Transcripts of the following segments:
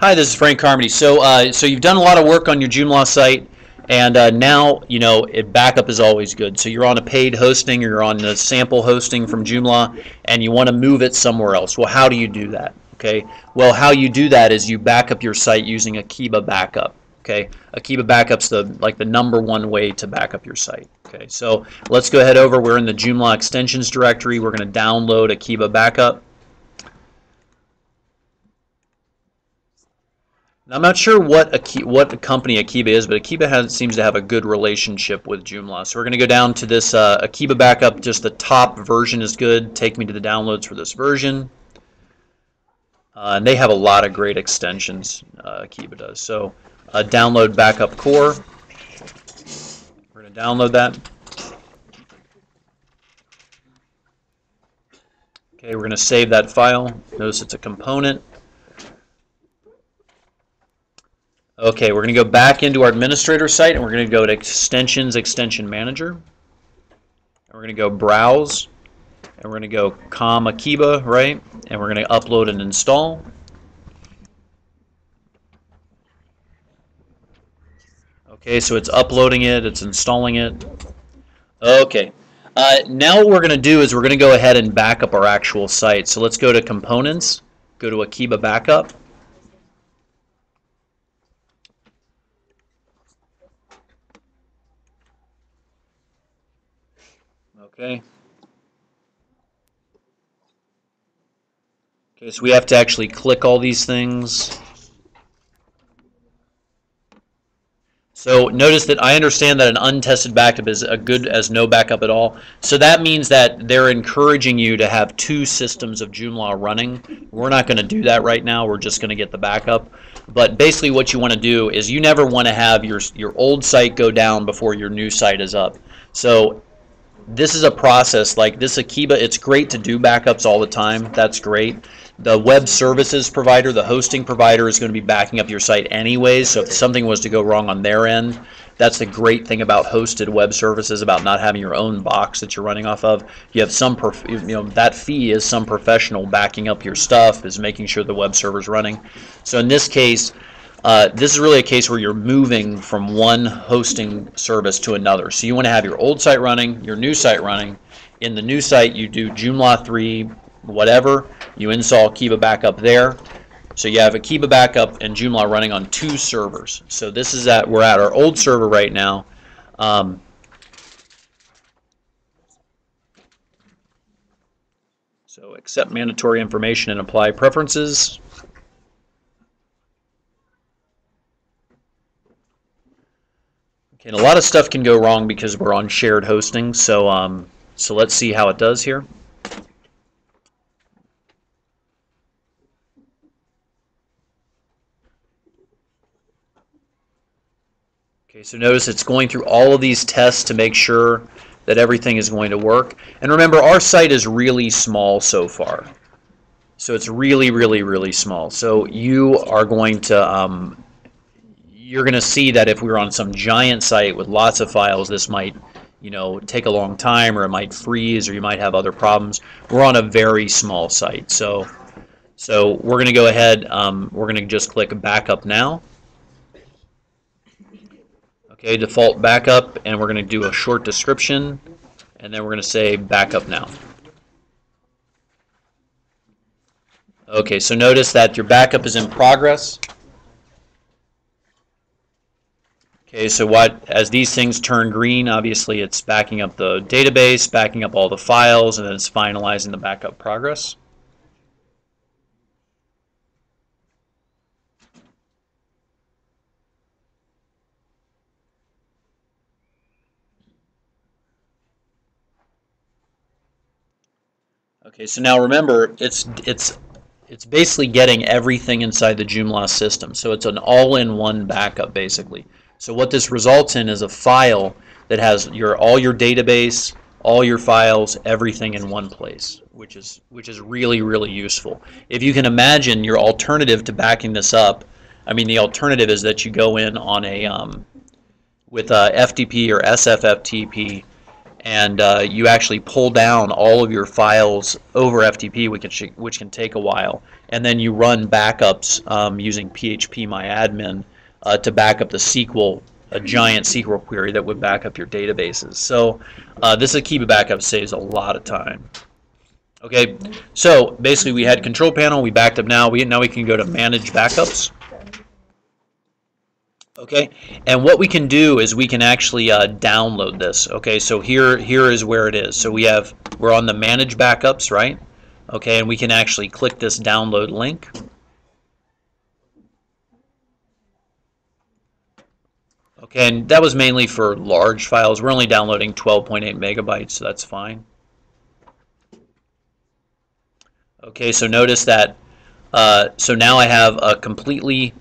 Hi, this is Frank Carmody. So, uh, so you've done a lot of work on your Joomla site, and uh, now you know it, backup is always good. So you're on a paid hosting, or you're on the sample hosting from Joomla, and you want to move it somewhere else. Well, how do you do that? Okay. Well, how you do that is you back up your site using Akeeba Backup. Okay. Akeeba Backup's the like the number one way to back up your site. Okay. So let's go ahead over. We're in the Joomla extensions directory. We're going to download Akeeba Backup. I'm not sure what what company Akeeba is, but Akeeba has, seems to have a good relationship with Joomla. So we're going to go down to this uh, Akeeba backup. Just the top version is good. Take me to the downloads for this version. Uh, and they have a lot of great extensions, uh, Akeeba does. So uh, download backup core. We're going to download that. Okay, we're going to save that file. Notice it's a component. Okay, we're going to go back into our administrator site and we're going to go to Extensions, Extension Manager. And we're going to go Browse and we're going to go com Akeeba, right? And we're going to upload and install. Okay, so it's uploading it, it's installing it. Okay, uh, now what we're going to do is we're going to go ahead and back up our actual site. So let's go to Components, go to Akeeba Backup. Okay. Okay, so we have to actually click all these things. So notice that I understand that an untested backup is a good as no backup at all. So that means that they're encouraging you to have two systems of Joomla running. We're not going to do that right now. We're just going to get the backup. But basically what you want to do is you never want to have your, your old site go down before your new site is up. So this is a process like this Akeeba. It's great to do backups all the time. That's great. The web services provider, the hosting provider, is going to be backing up your site anyways. So if something was to go wrong on their end, that's the great thing about hosted web services, about not having your own box that you're running off of. You have some, you know, that fee is some professional backing up your stuff, is making sure the web server's running. So in this case, uh, this is really a case where you're moving from one hosting service to another. So you want to have your old site running, your new site running. In the new site, you do Joomla 3, whatever. You install Akeeba Backup there. So you have Akeeba Backup and Joomla running on two servers. So this is at we're at our old server right now. Um, so accept mandatory information and apply preferences. And a lot of stuff can go wrong because we're on shared hosting. So, um, so let's see how it does here. Okay, so notice it's going through all of these tests to make sure that everything is going to work. And remember, our site is really small so far. So it's really, really, really small. So you are going to um, you're going to see that if we were on some giant site with lots of files, this might, you know, take a long time, or it might freeze, or you might have other problems. We're on a very small site, so so we're going to go ahead. Um, we're going to just click Backup Now. Okay, default backup, and we're going to do a short description, and then we're going to say Backup Now. Okay, so notice that your backup is in progress. Okay, so what as these things turn green, obviously it's backing up the database, backing up all the files, and then it's finalizing the backup progress. Okay, so now remember, it's it's it's basically getting everything inside the Joomla system. So it's an all-in-one backup, basically. So what this results in is a file that has your all your database, all your files, everything in one place, which is which is really really useful. If you can imagine your alternative to backing this up, I mean the alternative is that you go in on a um, with a FTP or SFTP and uh, you actually pull down all of your files over FTP, which can, which can take a while, and then you run backups um, using phpMyAdmin uh, to back up the SQL, a giant SQL query that would back up your databases. So uh, this Akeeba backup saves a lot of time. Okay, so basically we had control panel, we backed up now, we now we can go to manage backups. Okay, and what we can do is we can actually uh, download this. Okay, so here here is where it is. So we have we're on the manage backups, right? Okay, and we can actually click this download link. Okay, and that was mainly for large files. We're only downloading 12.8 megabytes, so that's fine. Okay, so notice that, uh, so now I have a completely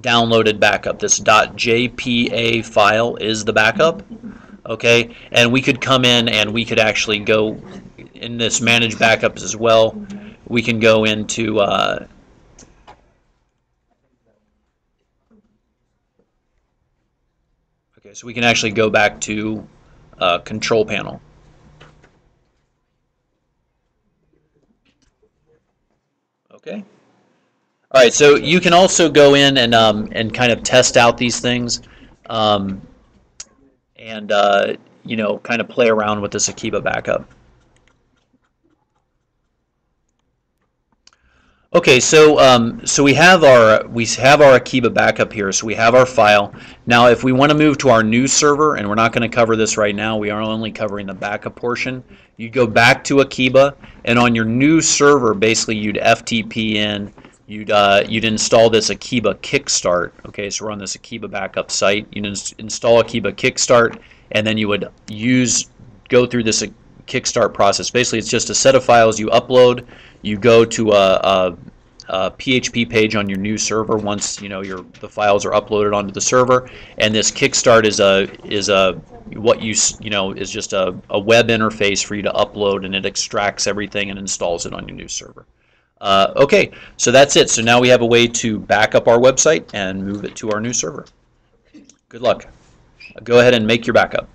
downloaded backup. This .jpa file is the backup, okay? And we could come in and we could actually go in this manage backups as well. We can go into uh, okay, so we can actually go back to uh, control panel. Okay. All right, so you can also go in and um, and kind of test out these things, um, and uh, you know, kind of play around with this Akeeba backup. Okay, so um, so we have our we have our Akeeba backup here. So we have our file. Now, if we want to move to our new server, and we're not going to cover this right now, we are only covering the backup portion. You go back to Akeeba, and on your new server, basically you'd FTP in. You'd uh, you'd install this Akeeba Kickstart. Okay, so we're on this Akeeba backup site. You'd ins install Akeeba Kickstart, and then you would use go through this Kickstart process. Basically, it's just a set of files you upload you go to a, a, a, PHP page on your new server once you know your the files are uploaded onto the server, and this Kickstart is a is a what you you know is just a, a web interface for you to upload, and it extracts everything and installs it on your new server. Uh, okay, so that's it. So now we have a way to back up our website and move it to our new server. Good luck. Go ahead and make your backup.